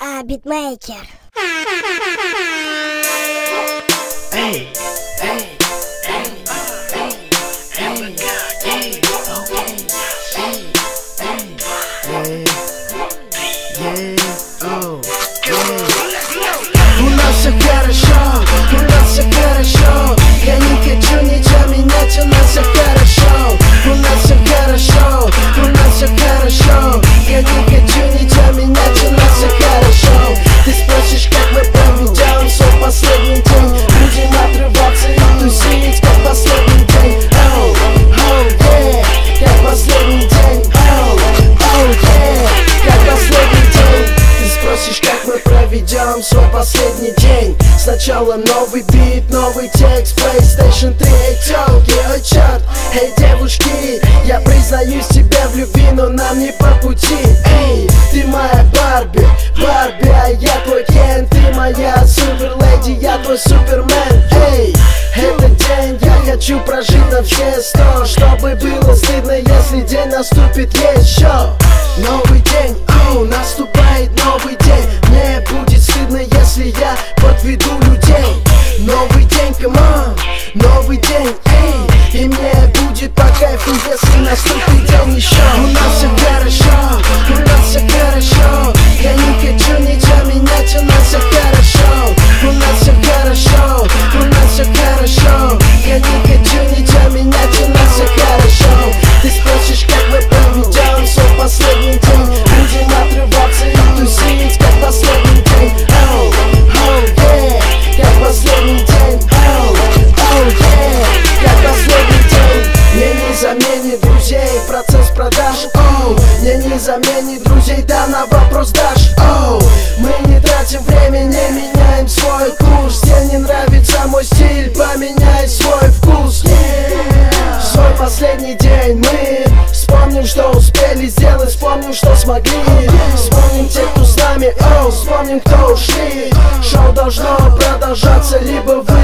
МА Битмейкер. Эй, эй, проведем свой последний день. Сначала новый бит, новый текст PlayStation 3, эй, тёлки, ой, чёрт. Эй, девушки, я признаюсь тебе в любви, но нам не по пути. Эй, ты моя Барби, Барби, а я твой Кен. Ты моя супер леди, я твой супермен. Эй, этот день я хочу прожить на все сто Чтобы было стыдно, если день наступит еще Новый день, оу, наступает новый день новый день, эй И мне будет по кайфу, если наступит процесс продаж. Оу, мне не заменит друзей, да на вопрос дашь. Оу, мы не тратим время, не меняем свой курс. Тебе не нравится мой стиль, поменяй свой вкус. Yeah. Свой последний день мы Вспомним, что успели сделать, вспомним, что смогли. Вспомним тех, кто с нами, оу, вспомним, кто ушли. Шоу должно продолжаться, либо вы,